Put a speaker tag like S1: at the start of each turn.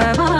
S1: Bye-bye.